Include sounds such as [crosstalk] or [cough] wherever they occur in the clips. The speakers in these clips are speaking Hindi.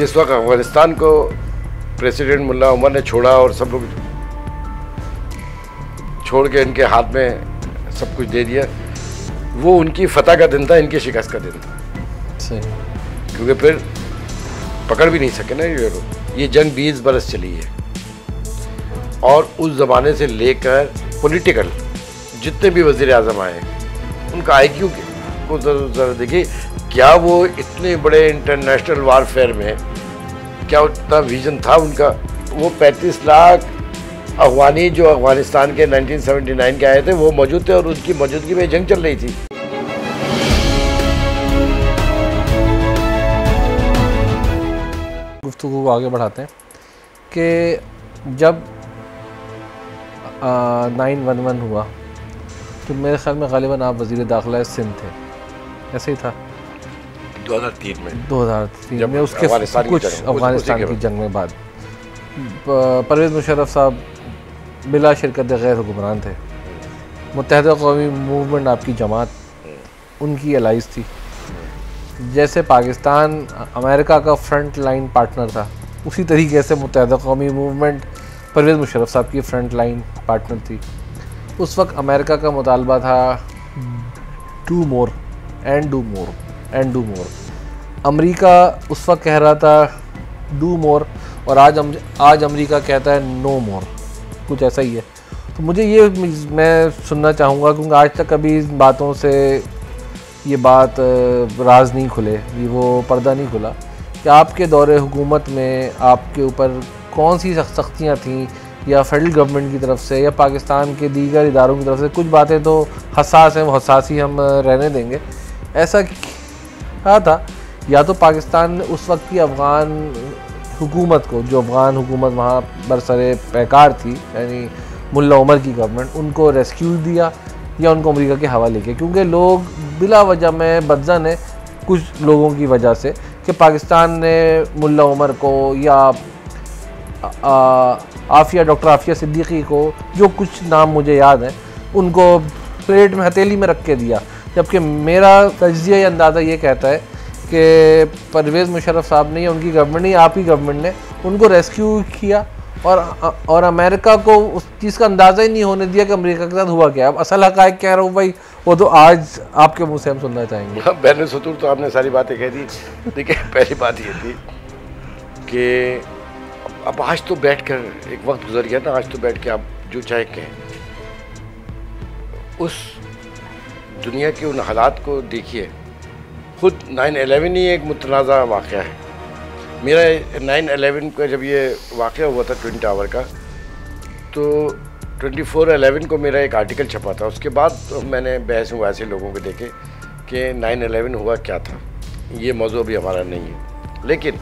जिस वक्त अफ़गानिस्तान को प्रेसिडेंट मुल्ला उमर ने छोड़ा और सब लोग छोड़ के इनके हाथ में सब कुछ दे दिया वो उनकी फतह का दिन था इनकी शिकस्त का दिन था। क्योंकि फिर पकड़ भी नहीं सके ना ये लोग। ये जंग 20 बरस चली है। और उस ज़माने से लेकर पॉलिटिकल जितने भी वज़ीर अजम आए उनका आई क्यू को? ज़रा देखिए क्या वो इतने बड़े इंटरनेशनल वारफेयर में क्या उतना विजन था उनका? वो 35 लाख अफगानी जो अफ़गानिस्तान के 1979 के आए थे, वो मौजूद थे और उनकी मौजूदगी में जंग चल रही थी। गुफ्तु को आगे बढ़ाते हैं कि जब नाइन वन वन हुआ तो मेरे ख्याल में गालिबा आप वज़ीर दाखिला सिंध थे। ऐसे ही था। 2003 में। 2003 में उसके कुछ अफ़गानिस्तान की जंग में बाद। परवेज़ मुशरफ साहब बिला शिरकत गैर हुक्मरान थे। मुतहदा कौमी मूवमेंट आपकी जमात उनकी एलाइज थी। जैसे पाकिस्तान अमेरिका का फ्रंट लाइन पार्टनर था उसी तरीके से मुतहदा कौमी मूवमेंट परवेज़ मुशरफ साहब की फ्रंट लाइन पार्टनर थी। उस वक्त अमेरिका का मुतालबा था do more and do more and do more America उस वक्त कह रहा था डू मोर और आज अम, आज अमेरिका कहता है नो मोर कुछ ऐसा ही है। तो मुझे ये मैं सुनना चाहूँगा क्योंकि आज तक कभी इन बातों से ये बात राज नहीं खुले ये वो पर्दा नहीं खुला। कि आपके दौरे हुकूमत में आपके ऊपर कौन सी सख्तियाँ थीं या फेडरल गवर्नमेंट की तरफ़ से या पाकिस्तान के दीगर इदारों की तरफ़ से? कुछ बातें तो हसास हैं वो हसास ही हम रहने देंगे। ऐसा कहा था। या तो पाकिस्तान ने उस वक्त की अफ़गान हुकूमत को, जो अफ़गान हुकूमत वहाँ बरसर पैकार थी, यानी मुल्ला उमर की गवर्नमेंट उनको रेस्क्यू दिया या उनको अमेरिका के हवाले किया। क्योंकि लोग बिला वजह में बदजन है कुछ लोगों की वजह से कि पाकिस्तान ने मुल्ला उमर को या आफिया, डॉक्टर आफिया सिद्दीकी को, जो कुछ नाम मुझे याद हैं, उनको प्लेट में हथेली में रख के दिया। जबकि मेरा तजिया या अंदाज़ा ये कहता है कि परवेज़ मुशरफ साहब ने या उनकी गवर्नमेंट ने, आप ही गवर्नमेंट ने उनको रेस्क्यू किया और और अमेरिका को उस चीज़ का अंदाज़ा ही नहीं होने दिया कि अमेरिका के साथ हुआ क्या। अब असल हक़ कह रहा हूँ भाई, वो तो आज आपके मुँह से हम सुनना चाहेंगे। बहन सतूर तो आपने सारी बातें कह दी। देखिए, पहली बात ये थी कि अब आज तो बैठ कर एक वक्त गुजर गया ना, आज तो बैठ के आप जो चाहे कहें। उस दुनिया के उन हालात को देखिए, खुद 9/11 ही एक मुतनाज़ा वाक़ है। मेरा 9/11 का जब ये वाक़ हुआ था ट्विन टावर का तो 24/11 को मेरा एक आर्टिकल छपा था। उसके बाद तो मैंने बहस हुआ ऐसे लोगों को देखे कि 9/11 हुआ क्या था। ये मौजू भी हमारा नहीं है। लेकिन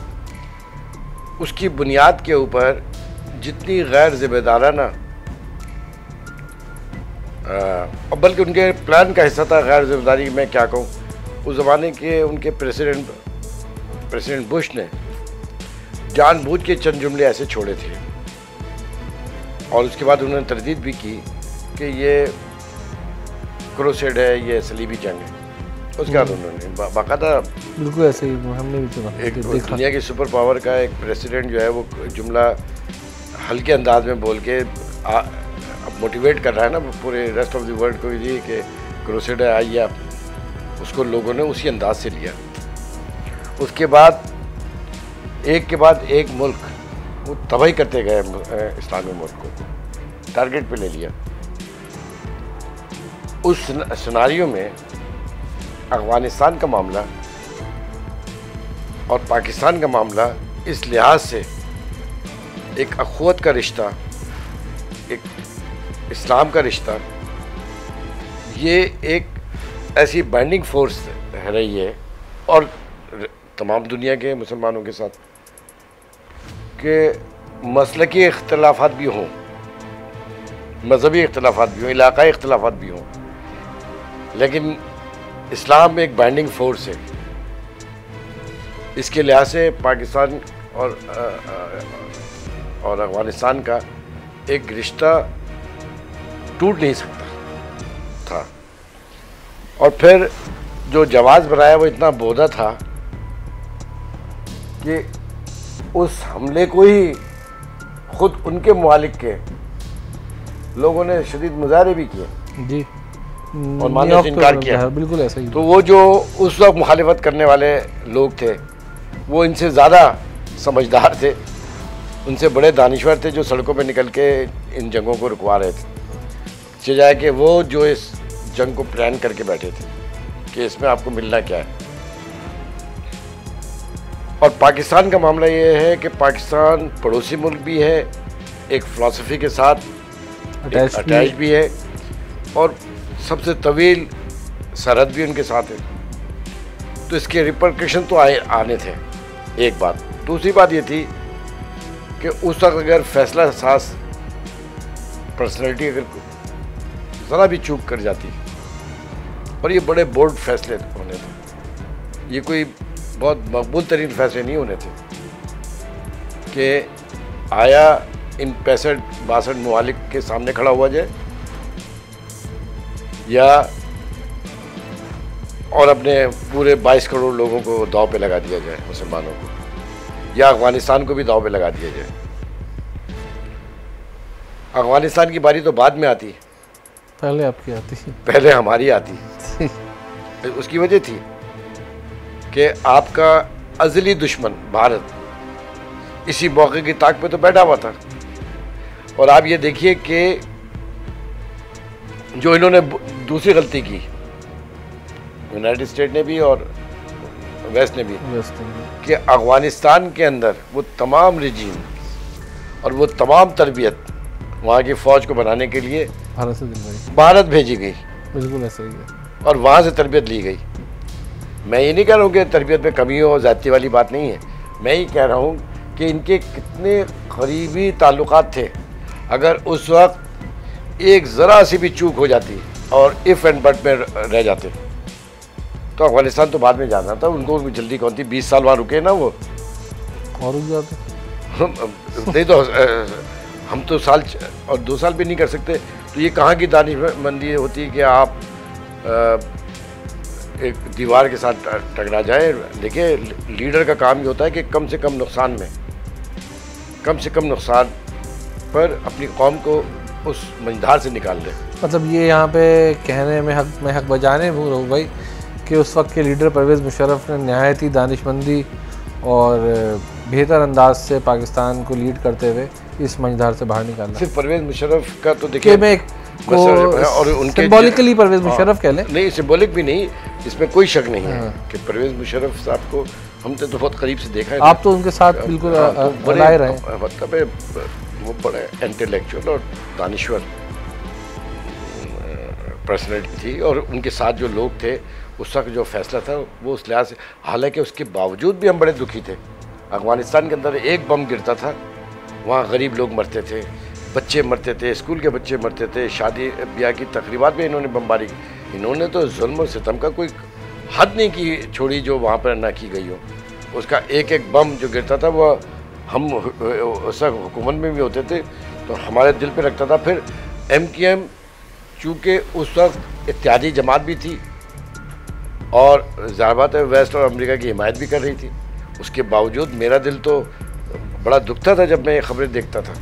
उसकी बुनियाद के ऊपर जितनी गैर ज़िम्मेदाराना और बल्कि उनके प्लान का हिस्सा था गैर ज़िम्मेदारी मैं क्या कहूँ? उस ज़माने के उनके प्रेसिडेंट प्रेसिडेंट बुश ने जानबूझ के चंद जुमले ऐसे छोड़े थे। और उसके बाद उन्होंने तरदीद भी की कि ये क्रोसेड है ये सलीबी जंग है। उसके बाद उन्होंने बा- बाकायदा बिल्कुल ऐसे ही हमने भी सुना एक दुनिया की सुपर पावर का एक प्रेसिडेंट जो है वो जुमला हल्के अंदाज में बोल के मोटिवेट कर रहा है ना पूरे रेस्ट ऑफ़ द वर्ल्ड को ये कि क्रोसेड आइए आप। उसको लोगों ने उसी अंदाज से लिया। उसके बाद, एक के बाद एक मुल्क, वो तबाही करते गए इस्लामी मुल्क को। टारगेट पे ले लिया। उस सिनारियों में अफ़गानिस्तान का मामला और पाकिस्तान का मामला इस लिहाज से एक अखवत का रिश्ता, एक इस्लाम का रिश्ता। ये एक ऐसी बाइंडिंग फोर्स है रही है और तमाम दुनिया के मुसलमानों के साथ कि मसलकी इख्तलाफात भी हों मजहबी इख्तलाफात भी हों इलाकाई इख्तलाफात भी हों। लेकिन इस्लाम एक बाइंडिंग फोर्स है। इसके लिहाज से पाकिस्तान और अ, अ, और अफ़गानिस्तान का एक रिश्ता टूट नहीं सकता। था। और फिर जो जवाब बनाया वो इतना बोधा था कि उस हमले को ही खुद उनके मालिक के लोगों ने शदीद मुजाहरे भी किए। जी। और मानने न्यूयॉर्क से इनकार किया। है, बिल्कुल ऐसा ही। तो वो जो उस वक्त मुखालिफत करने वाले लोग थे वो इनसे ज़्यादा समझदार थे। उनसे बड़े दानिश्वर थे जो सड़कों पे निकल के इन जंगों को रुकवा रहे थे। जाए कि वो जो इस जंग को प्लान करके बैठे थे कि इसमें आपको मिलना क्या है। और पाकिस्तान का मामला ये है कि पाकिस्तान पड़ोसी मुल्क भी है एक फ़िलासफ़ी के साथ अटैच भी है। और सबसे तवील सरहद भी उनके साथ है। तो इसके रिपरकशन तो आए आने थे एक बात। दूसरी बात ये थी कि उस वक्त अगर फैसला सास पर्सनैलिटी अगर ज़रा भी चूक कर जाती और ये बड़े बोल्ड फैसले होने थे। ये कोई बहुत मकबूल तरीन फैसले नहीं होने थे कि आया इन पैंसठ बासठ ममालिक के सामने खड़ा हुआ जाए या और अपने पूरे 22 करोड़ लोगों को दाव पे लगा दिया जाए, मुसलमानों को, या अफ़गानिस्तान को भी दाव पे लगा दिया जाए। अफ़गानिस्तान की बारी तो बाद में आती पहले आपकी आती। पहले हमारी आती। उसकी वजह थी कि आपका अजली दुश्मन भारत इसी मौके की ताक पे तो बैठा हुआ था। और आप ये देखिए कि जो इन्होंने दूसरी गलती की यूनाइटेड स्टेट ने भी और वेस्ट ने भी कि अफ़गानिस्तान के अंदर वो तमाम रिजीम और वो तमाम तरबियत वहाँ की फ़ौज को बनाने के लिए भारत से दिलवाई। भारत भेजी गई। बिल्कुल ऐसा ही है। और वहाँ से तरबियत ली गई। मैं ये नहीं कह रहा हूँ कि तरबियत में कमी हो ज़ाती वाली बात नहीं है। मैं ये कह रहा हूँ कि इनके कितने करीबी ताल्लुक थे। अगर उस वक्त एक ज़रा सी भी चूक हो जाती और इफ़ एंड बट में रह जाते। तो अफ़गानिस्तान तो बाद में जाना था उनको भी जल्दी कौन थी? बीस साल वहाँ रुके ना वो। और रुक जाते [laughs] नहीं तो हम तो साल और दो साल भी नहीं कर सकते। तो ये कहाँ की दानिशमंदी होती है कि आप एक दीवार के साथ टकरा जाए? देखिए, लीडर का काम ये होता है कि कम से कम नुकसान में, कम से कम नुकसान पर अपनी कौम को उस मंझधार से निकाल दे। मतलब ये यहाँ पे कहने में हक में हक बजाने भूल हो भाई कि उस वक्त के लीडर परवेज़ मुशर्रफ ने नहायत ही दानिशमंदी और बेहतर अंदाज से पाकिस्तान को लीड करते हुए इस मंझधार से बाहर निकाला सिर्फ़ परवेज मुशरफ का तो देखिए मैं एक मसला- और उनके सिंबॉलिकली परवेज़ मुशरफ मुशर्रफ कह लें। नहीं सिंबॉलिक भी नहीं इसमें कोई शक नहीं है हाँ। कि परवेज मुशरफ साहब को हमने तो बहुत करीब से देखा है। आप तो उनके साथ बिल्कुल हाँ, तो अलाए रहे। मतलब वो बड़े इंटेलेक्चुअल और दानिश्वर पर्सनैलिटी थी और उनके साथ जो लोग थे उस वक्त जो फैसला था वो उस लिहाज से हालाँकि उसके बावजूद भी हम बड़े दुखी थे। अफ़गानिस्तान के अंदर एक बम गिरता था। वहाँ गरीब लोग मरते थे, बच्चे मरते थे, स्कूल के बच्चे मरते थे, शादी, ब्याह की तकरीबात में इन्होंने बमबारी की। इन्होंने तो जुल्म और सितम का कोई हद नहीं की छोड़ी जो वहाँ पर ना की गई हो। उसका एक एक बम जो गिरता था, वह हम, उस हुकूमत में भी होते थे तो हमारे दिल पे रखता था। फिर एम के एम चूँकि उस वक्त इत्यादी जमात भी थी और ज़ाहिर बात है, वेस्ट और अमेरिका की हिमायत भी कर रही थी। उसके बावजूद मेरा दिल तो बड़ा दुखता था जब मैं ये खबरें देखता था।